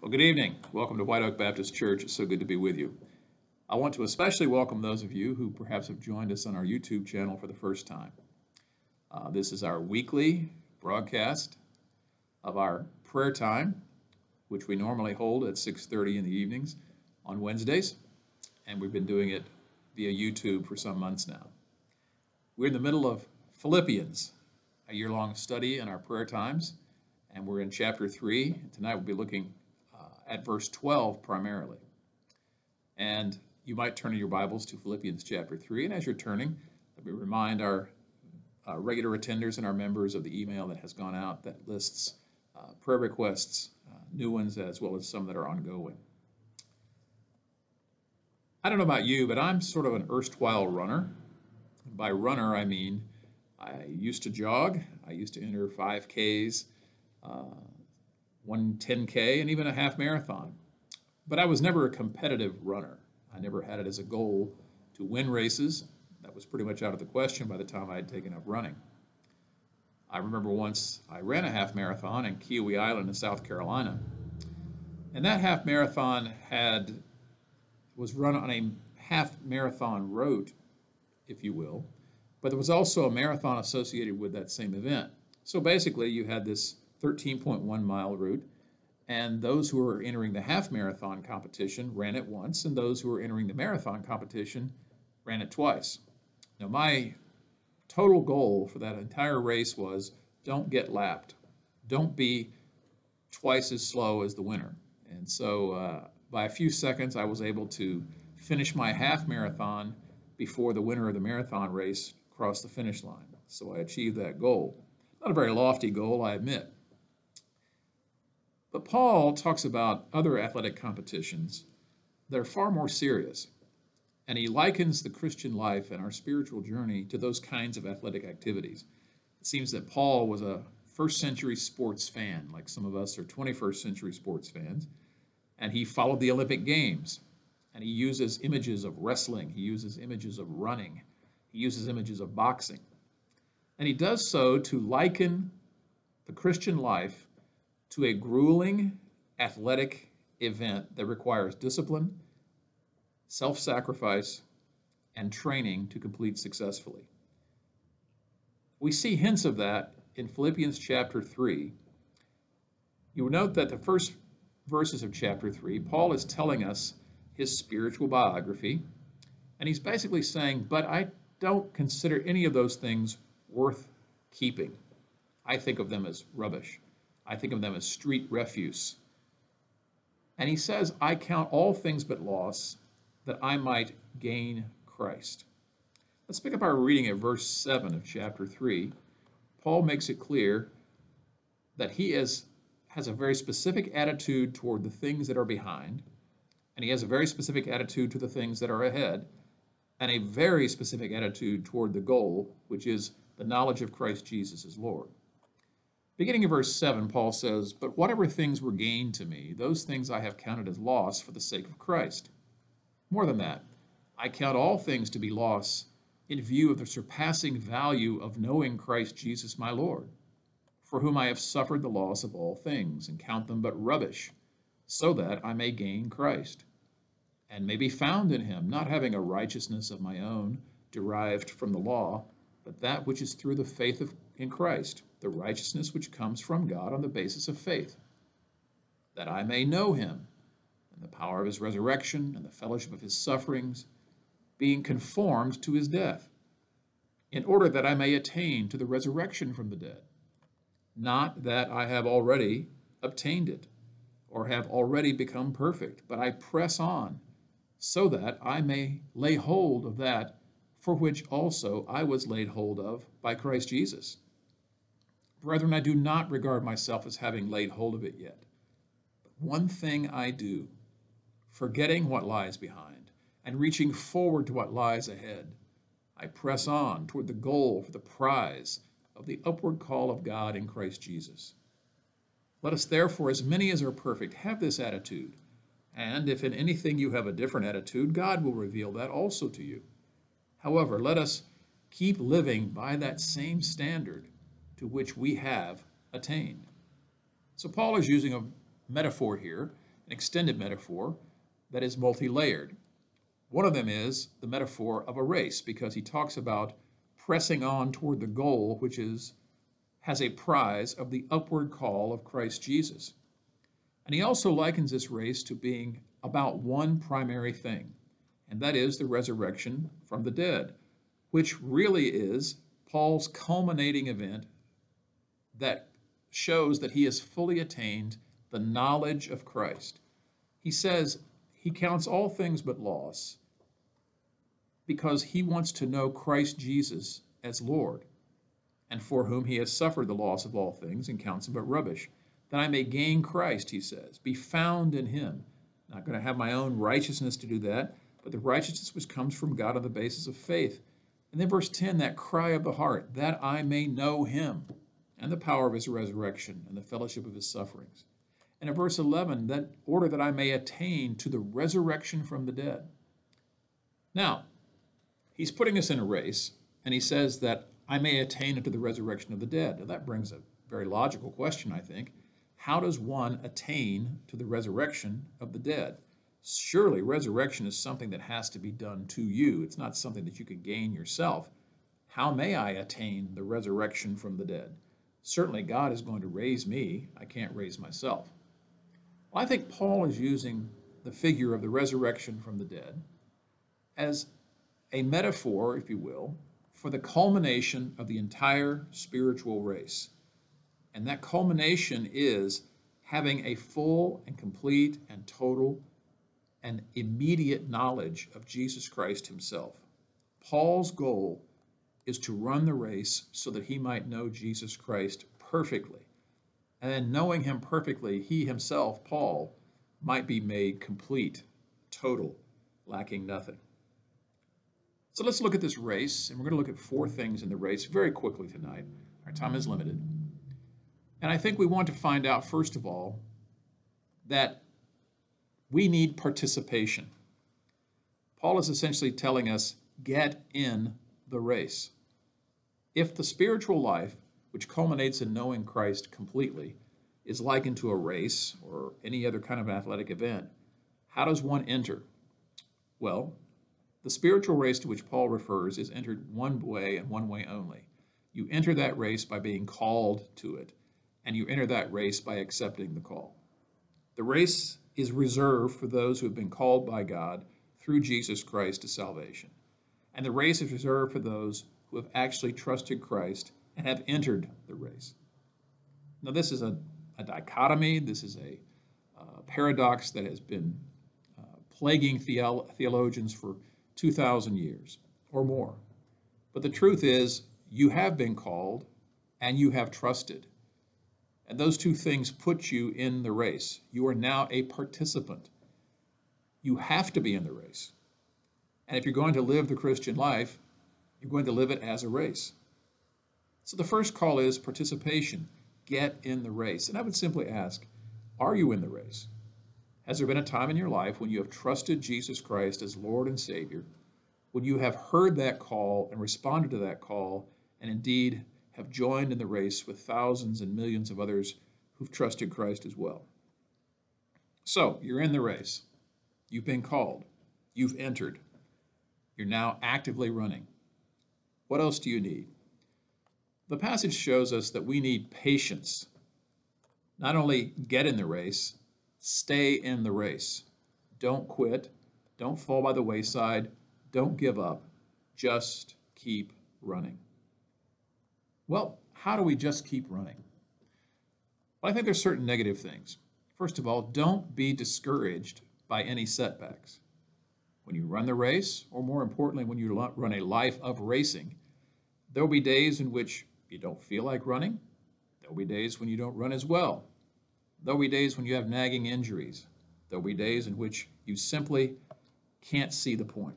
Well, good evening. Welcome to White Oak Baptist Church. It's so good to be with you. I want to especially welcome those of you who perhaps have joined us on our YouTube channel for the first time. Uh, this is our weekly broadcast of our prayer time, which we normally hold at 6.30 in the evenings on Wednesdays, and we've been doing it via YouTube for some months now. We're in the middle of Philippians, a year-long study in our prayer times, and we're in chapter 3. Tonight we'll be looking at verse 12 primarily. And you might turn in your Bibles to Philippians chapter 3, and as you're turning, let me remind our uh, regular attenders and our members of the email that has gone out that lists uh, prayer requests, uh, new ones, as well as some that are ongoing. I don't know about you, but I'm sort of an erstwhile runner. By runner, I mean I used to jog. I used to enter 5Ks, uh, one 10K, and even a half marathon. But I was never a competitive runner. I never had it as a goal to win races. That was pretty much out of the question by the time I had taken up running. I remember once I ran a half marathon in Kiawah Island in South Carolina. And that half marathon had was run on a half marathon route, if you will, but there was also a marathon associated with that same event. So basically, you had this 13.1 mile route, and those who were entering the half marathon competition ran it once, and those who were entering the marathon competition ran it twice. Now, my total goal for that entire race was don't get lapped, don't be twice as slow as the winner. And so, uh, by a few seconds, I was able to finish my half marathon before the winner of the marathon race crossed the finish line. So I achieved that goal. Not a very lofty goal, I admit. But Paul talks about other athletic competitions that are far more serious. And he likens the Christian life and our spiritual journey to those kinds of athletic activities. It seems that Paul was a first century sports fan, like some of us are 21st century sports fans, and he followed the Olympic Games. And he uses images of wrestling, he uses images of running, he uses images of boxing. And he does so to liken the Christian life to a grueling athletic event that requires discipline, self sacrifice, and training to complete successfully. We see hints of that in Philippians chapter 3. You will note that the first verses of chapter 3, Paul is telling us his spiritual biography, and he's basically saying, But I don't consider any of those things worth keeping. I think of them as rubbish. I think of them as street refuse. And he says, I count all things but loss that I might gain Christ. Let's pick up our reading at verse 7 of chapter 3. Paul makes it clear that he is, has a very specific attitude toward the things that are behind, and he has a very specific attitude to the things that are ahead, and a very specific attitude toward the goal, which is the knowledge of Christ Jesus as Lord. Beginning in verse 7, Paul says, But whatever things were gained to me, those things I have counted as loss for the sake of Christ. More than that, I count all things to be loss in view of the surpassing value of knowing Christ Jesus my Lord, for whom I have suffered the loss of all things, and count them but rubbish, so that I may gain Christ and may be found in him, not having a righteousness of my own derived from the law, but that which is through the faith of, in Christ, the righteousness which comes from God on the basis of faith, that I may know him and the power of his resurrection and the fellowship of his sufferings, being conformed to his death, in order that I may attain to the resurrection from the dead. Not that I have already obtained it or have already become perfect, but I press on so that I may lay hold of that for which also I was laid hold of by Christ Jesus. Brethren, I do not regard myself as having laid hold of it yet. But one thing I do, forgetting what lies behind and reaching forward to what lies ahead, I press on toward the goal for the prize of the upward call of God in Christ Jesus. Let us therefore, as many as are perfect, have this attitude and if in anything you have a different attitude, God will reveal that also to you. However, let us keep living by that same standard to which we have attained. So, Paul is using a metaphor here an extended metaphor that is multi layered. One of them is the metaphor of a race, because he talks about pressing on toward the goal, which is has a prize of the upward call of Christ Jesus. And he also likens this race to being about one primary thing, and that is the resurrection from the dead, which really is Paul's culminating event that shows that he has fully attained the knowledge of Christ. He says he counts all things but loss because he wants to know Christ Jesus as Lord, and for whom he has suffered the loss of all things and counts them but rubbish, that I may gain Christ, he says, be found in him. Not going to have my own righteousness to do that, but the righteousness which comes from God on the basis of faith. And then verse 10, that cry of the heart, that I may know him and the power of his resurrection and the fellowship of his sufferings. And in verse 11, that order that I may attain to the resurrection from the dead. Now, he's putting us in a race, and he says that I may attain unto the resurrection of the dead. Now, that brings a very logical question, I think. How does one attain to the resurrection of the dead? Surely, resurrection is something that has to be done to you. It's not something that you can gain yourself. How may I attain the resurrection from the dead? Certainly, God is going to raise me. I can't raise myself. Well, I think Paul is using the figure of the resurrection from the dead as a metaphor, if you will, for the culmination of the entire spiritual race. And that culmination is having a full and complete and total and immediate knowledge of Jesus Christ himself. Paul's goal is to run the race so that he might know Jesus Christ perfectly. And then, knowing him perfectly, he himself, Paul, might be made complete, total, lacking nothing. So let's look at this race, and we're going to look at four things in the race very quickly tonight. Our time is limited. And I think we want to find out, first of all, that we need participation. Paul is essentially telling us get in the race. If the spiritual life, which culminates in knowing Christ completely, is likened to a race or any other kind of athletic event, how does one enter? Well, the spiritual race to which Paul refers is entered one way and one way only. You enter that race by being called to it, and you enter that race by accepting the call. The race is reserved for those who have been called by God through Jesus Christ to salvation. And the race is reserved for those who have actually trusted Christ and have entered the race. Now, this is a, a dichotomy, this is a uh, paradox that has been uh, plaguing theolo- theologians for 2,000 years or more. But the truth is, you have been called and you have trusted. And those two things put you in the race. You are now a participant. You have to be in the race. And if you're going to live the Christian life, you're going to live it as a race. So the first call is participation. Get in the race. And I would simply ask, are you in the race? Has there been a time in your life when you have trusted Jesus Christ as Lord and Savior, when you have heard that call and responded to that call, and indeed have joined in the race with thousands and millions of others who've trusted Christ as well. So, you're in the race. You've been called. You've entered. You're now actively running. What else do you need? The passage shows us that we need patience. Not only get in the race, stay in the race. Don't quit. Don't fall by the wayside. Don't give up. Just keep running. Well, how do we just keep running? Well, I think there's certain negative things. First of all, don't be discouraged by any setbacks. When you run the race, or more importantly, when you run a life of racing, there will be days in which you don't feel like running. There will be days when you don't run as well. There will be days when you have nagging injuries. There will be days in which you simply can't see the point.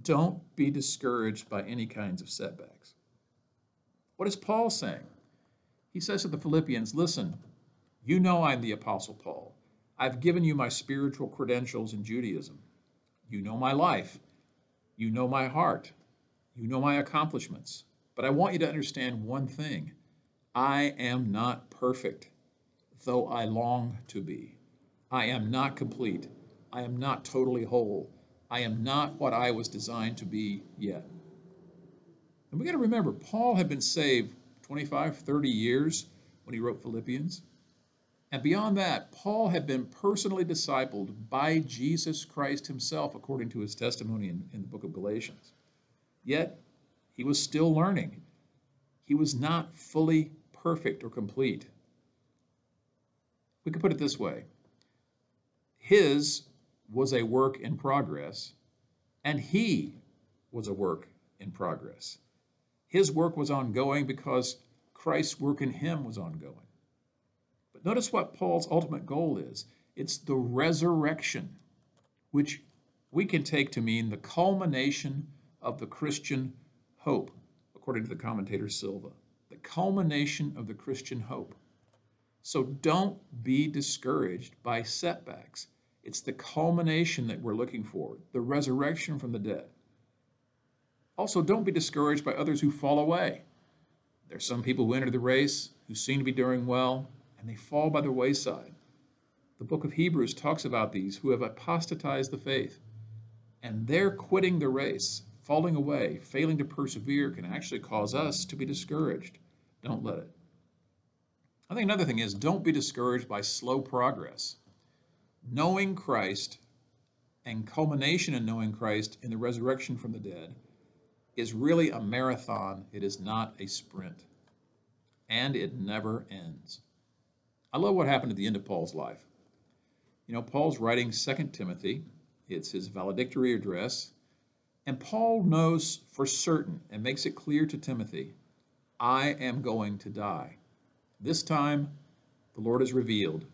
Don't be discouraged by any kinds of setbacks. What is Paul saying? He says to the Philippians, Listen, you know I'm the Apostle Paul. I've given you my spiritual credentials in Judaism. You know my life. You know my heart. You know my accomplishments. But I want you to understand one thing I am not perfect, though I long to be. I am not complete. I am not totally whole. I am not what I was designed to be yet. And we got to remember, Paul had been saved 25, 30 years when he wrote Philippians. And beyond that, Paul had been personally discipled by Jesus Christ himself, according to his testimony in, in the book of Galatians. Yet, he was still learning. He was not fully perfect or complete. We could put it this way His was a work in progress, and he was a work in progress. His work was ongoing because Christ's work in him was ongoing. But notice what Paul's ultimate goal is it's the resurrection, which we can take to mean the culmination of the Christian hope, according to the commentator Silva. The culmination of the Christian hope. So don't be discouraged by setbacks. It's the culmination that we're looking for, the resurrection from the dead. Also, don't be discouraged by others who fall away. There are some people who enter the race who seem to be doing well, and they fall by the wayside. The book of Hebrews talks about these who have apostatized the faith, and they're quitting the race, falling away, failing to persevere, can actually cause us to be discouraged. Don't let it. I think another thing is don't be discouraged by slow progress knowing Christ and culmination in knowing Christ in the resurrection from the dead is really a marathon. It is not a sprint. And it never ends. I love what happened at the end of Paul's life. You know, Paul's writing Second Timothy, it's his valedictory address, and Paul knows for certain and makes it clear to Timothy I am going to die. This time, the Lord has revealed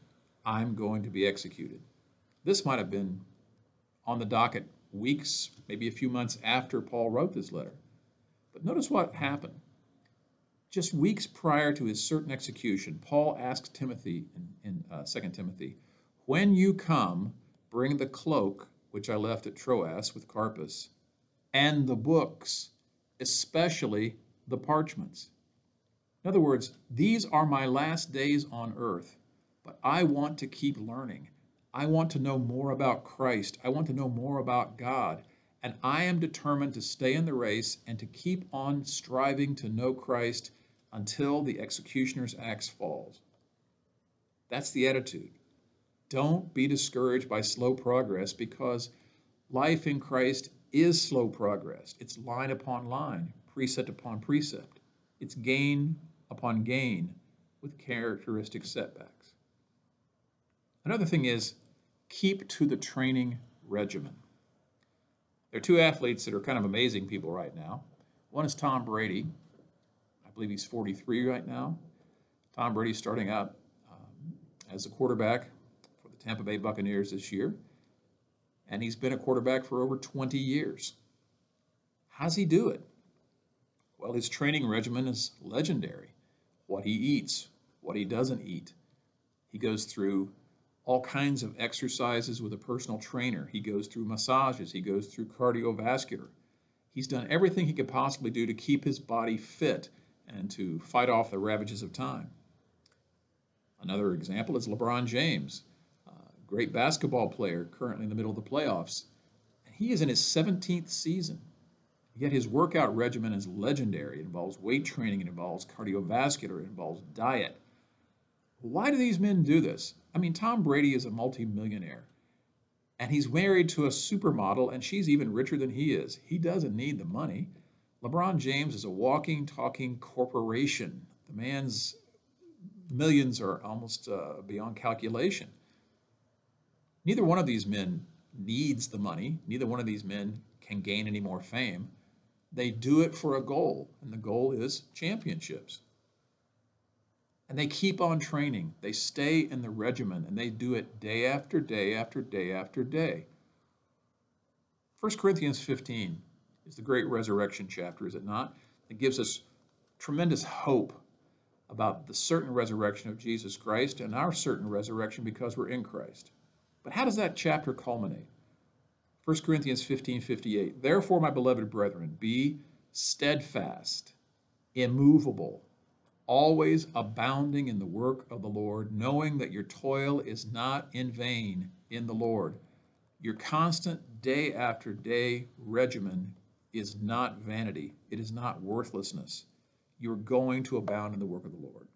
I'm going to be executed. This might have been on the docket weeks, maybe a few months after Paul wrote this letter. But notice what happened. Just weeks prior to his certain execution, Paul asked Timothy in, in uh, 2 Timothy, When you come, bring the cloak which I left at Troas with Carpus, and the books, especially the parchments. In other words, these are my last days on earth but I want to keep learning. I want to know more about Christ. I want to know more about God. And I am determined to stay in the race and to keep on striving to know Christ until the executioner's axe falls. That's the attitude. Don't be discouraged by slow progress because life in Christ is slow progress. It's line upon line, precept upon precept. It's gain upon gain with characteristic setbacks. Another thing is keep to the training regimen. There are two athletes that are kind of amazing people right now. One is Tom Brady. I believe he's 43 right now. Tom Brady's starting out um, as a quarterback for the Tampa Bay Buccaneers this year, and he's been a quarterback for over 20 years. How's he do it? Well, his training regimen is legendary. What he eats, what he doesn't eat. He goes through all kinds of exercises with a personal trainer. He goes through massages, he goes through cardiovascular. He's done everything he could possibly do to keep his body fit and to fight off the ravages of time. Another example is LeBron James, great basketball player currently in the middle of the playoffs. He is in his 17th season. Yet his workout regimen is legendary. It involves weight training, it involves cardiovascular, it involves diet. Why do these men do this? I mean, Tom Brady is a multimillionaire and he's married to a supermodel and she's even richer than he is. He doesn't need the money. LeBron James is a walking, talking corporation. The man's millions are almost uh, beyond calculation. Neither one of these men needs the money. Neither one of these men can gain any more fame. They do it for a goal, and the goal is championships. And they keep on training. They stay in the regimen and they do it day after day after day after day. 1 Corinthians 15 is the great resurrection chapter, is it not? It gives us tremendous hope about the certain resurrection of Jesus Christ and our certain resurrection because we're in Christ. But how does that chapter culminate? 1 Corinthians 15 58. Therefore, my beloved brethren, be steadfast, immovable, always abounding in the work of the Lord, knowing that your toil is not in vain in the Lord. Your constant day after day regimen is not vanity, it is not worthlessness. You're going to abound in the work of the Lord.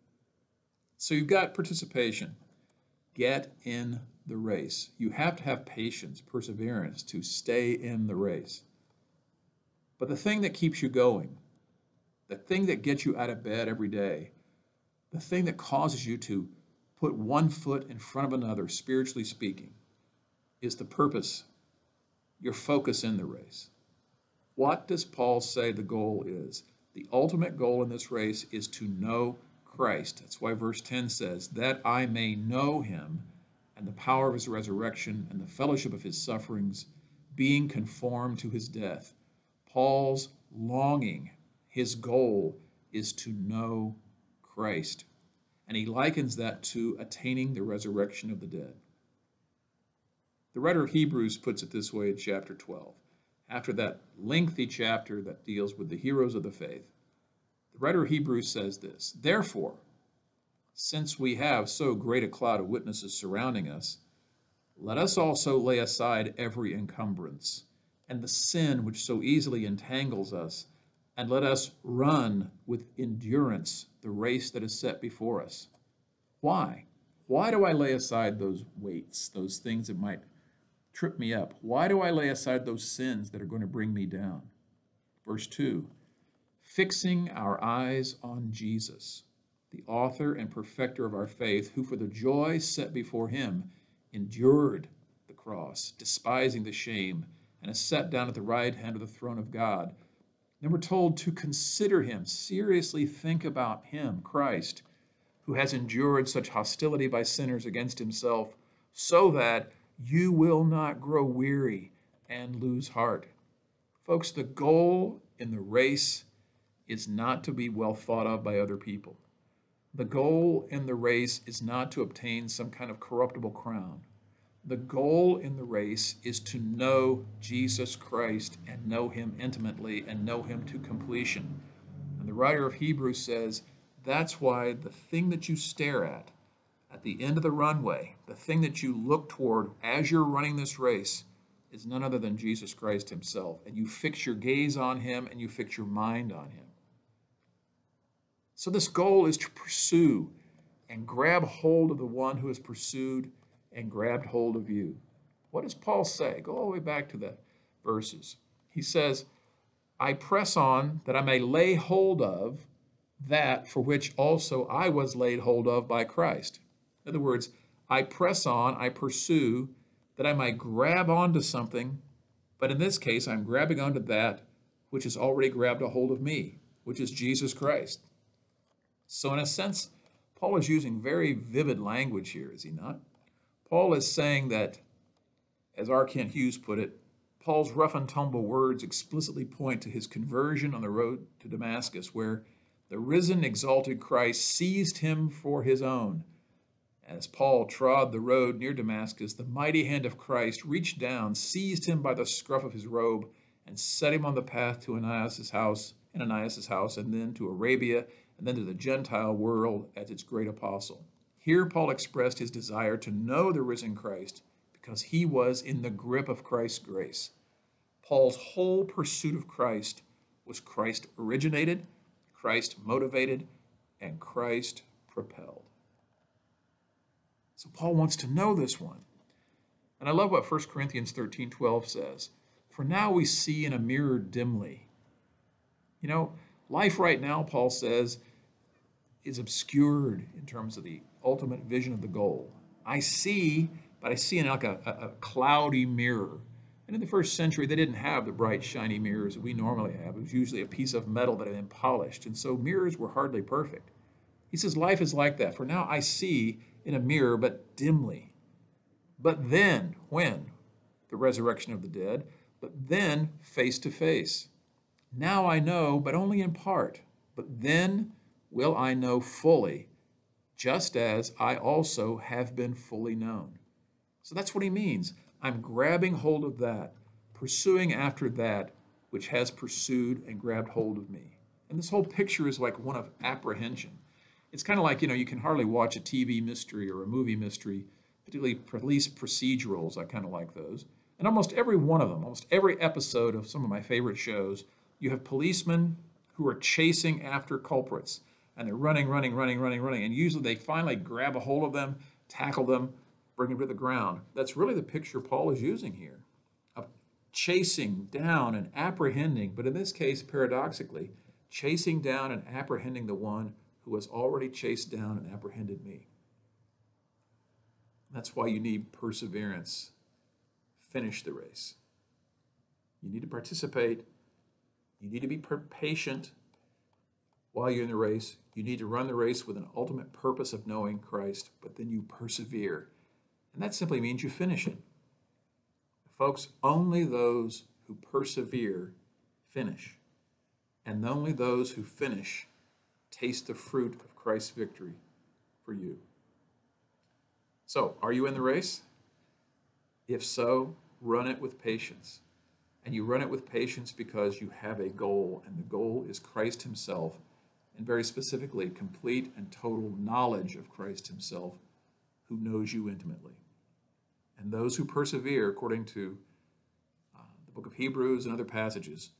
So you've got participation. Get in the race. You have to have patience, perseverance to stay in the race. But the thing that keeps you going, the thing that gets you out of bed every day, the thing that causes you to put one foot in front of another, spiritually speaking, is the purpose, your focus in the race. What does Paul say the goal is? The ultimate goal in this race is to know Christ. That's why verse 10 says, That I may know him and the power of his resurrection and the fellowship of his sufferings, being conformed to his death. Paul's longing, his goal, is to know Christ. And he likens that to attaining the resurrection of the dead. The writer of Hebrews puts it this way in chapter 12. After that lengthy chapter that deals with the heroes of the faith, the writer of Hebrews says this Therefore, since we have so great a cloud of witnesses surrounding us, let us also lay aside every encumbrance and the sin which so easily entangles us, and let us run with endurance the race that is set before us. Why? Why do I lay aside those weights, those things that might trip me up? Why do I lay aside those sins that are going to bring me down? Verse 2 Fixing our eyes on Jesus, the author and perfecter of our faith, who for the joy set before him endured the cross, despising the shame, and is set down at the right hand of the throne of God. Then we're told to consider him, seriously think about him, Christ, who has endured such hostility by sinners against himself, so that you will not grow weary and lose heart. Folks, the goal in the race is not to be well thought of by other people. The goal in the race is not to obtain some kind of corruptible crown. The goal in the race is to know Jesus Christ and know him intimately and know him to completion. And the writer of Hebrews says that's why the thing that you stare at at the end of the runway, the thing that you look toward as you're running this race, is none other than Jesus Christ Himself. And you fix your gaze on Him and you fix your mind on Him. So, this goal is to pursue and grab hold of the one who has pursued and grabbed hold of you. What does Paul say? Go all the way back to the verses. He says, I press on that I may lay hold of that for which also I was laid hold of by Christ. In other words, I press on, I pursue, that I might grab onto something, but in this case, I'm grabbing onto that which has already grabbed a hold of me, which is Jesus Christ. So, in a sense, Paul is using very vivid language here, is he not? Paul is saying that, as R. Kent Hughes put it, Paul's rough and tumble words explicitly point to his conversion on the road to Damascus, where the risen, exalted Christ seized him for his own as Paul trod the road near Damascus, the mighty hand of Christ reached down, seized him by the scruff of his robe, and set him on the path to Ananias' house, Ananias' house, and then to Arabia, and then to the Gentile world as its great apostle. Here, Paul expressed his desire to know the risen Christ because he was in the grip of Christ's grace. Paul's whole pursuit of Christ was Christ originated, Christ motivated, and Christ propelled. So Paul wants to know this one. And I love what 1 Corinthians 13 12 says. For now we see in a mirror dimly. You know, life right now, Paul says, is obscured in terms of the ultimate vision of the goal. I see, but I see in like a, a, a cloudy mirror. And in the first century, they didn't have the bright, shiny mirrors that we normally have. It was usually a piece of metal that had been polished. And so mirrors were hardly perfect. He says, Life is like that. For now I see in a mirror, but dimly. But then, when? The resurrection of the dead, but then face to face. Now I know, but only in part. But then will I know fully, just as I also have been fully known. So that's what he means. I'm grabbing hold of that, pursuing after that which has pursued and grabbed hold of me. And this whole picture is like one of apprehension. It's kind of like, you know, you can hardly watch a TV mystery or a movie mystery, particularly police procedurals. I kind of like those. And almost every one of them, almost every episode of some of my favorite shows, you have policemen who are chasing after culprits. And they're running, running, running, running, running. And usually they finally grab a hold of them, tackle them, bring them to the ground. That's really the picture Paul is using here of chasing down and apprehending, but in this case, paradoxically, chasing down and apprehending the one who has already chased down and apprehended me. That's why you need perseverance. Finish the race. You need to participate. You need to be patient while you're in the race. You need to run the race with an ultimate purpose of knowing Christ, but then you persevere. And that simply means you finish it. Folks, only those who persevere finish. And only those who finish taste the fruit of Christ's victory for you. So, are you in the race? If so, run it with patience. And you run it with patience because you have a goal, and the goal is Christ Himself, and very specifically, complete and total knowledge of Christ Himself, who knows you intimately. And those who persevere, according to uh, the book of Hebrews and other passages,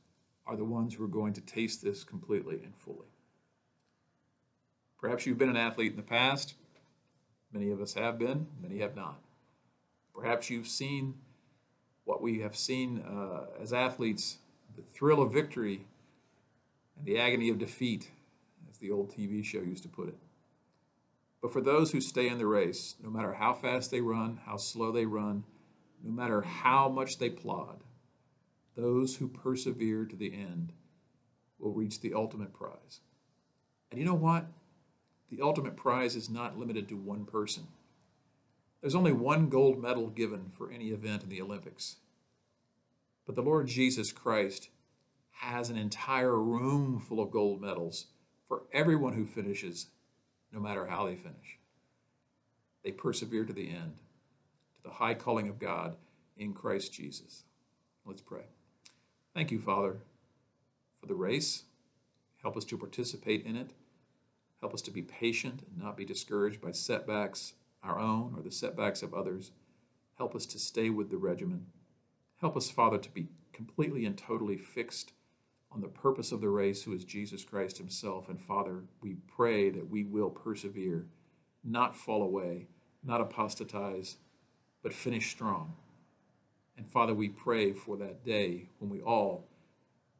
are the ones who are going to taste this completely and fully. Perhaps you've been an athlete in the past. Many of us have been, many have not. Perhaps you've seen what we have seen uh, as athletes the thrill of victory and the agony of defeat, as the old TV show used to put it. But for those who stay in the race, no matter how fast they run, how slow they run, no matter how much they plod, those who persevere to the end will reach the ultimate prize. And you know what? the ultimate prize is not limited to one person. There's only one gold medal given for any event in the Olympics. But the Lord Jesus Christ has an entire room full of gold medals for everyone who finishes, no matter how they finish. They persevere to the end, to the high calling of God in Christ Jesus. Let's pray. Thank you, Father, for the race. Help us to participate in it. Help us to be patient and not be discouraged by setbacks, our own or the setbacks of others. Help us to stay with the regimen. Help us, Father, to be completely and totally fixed on the purpose of the race, who is Jesus Christ Himself. And Father, we pray that we will persevere, not fall away, not apostatize, but finish strong. And Father, we pray for that day when we all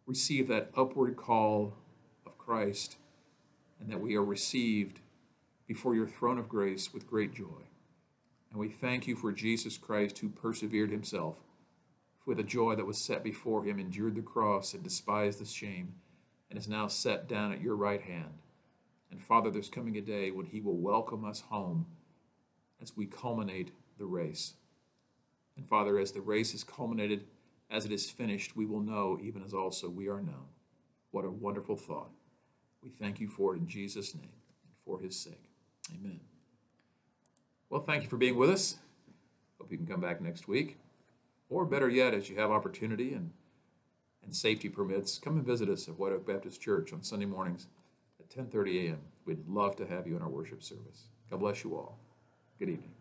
receive that upward call of Christ and that we are received before your throne of grace with great joy. And we thank you for Jesus Christ who persevered himself with the joy that was set before him, endured the cross and despised the shame, and is now set down at your right hand. And Father, there's coming a day when he will welcome us home as we culminate the race. And Father, as the race is culminated, as it is finished, we will know even as also we are known. What a wonderful thought. We thank you for it in Jesus' name and for his sake. Amen. Well, thank you for being with us. Hope you can come back next week. Or better yet, as you have opportunity and, and safety permits, come and visit us at White Oak Baptist Church on Sunday mornings at 10:30 a.m. We'd love to have you in our worship service. God bless you all. Good evening.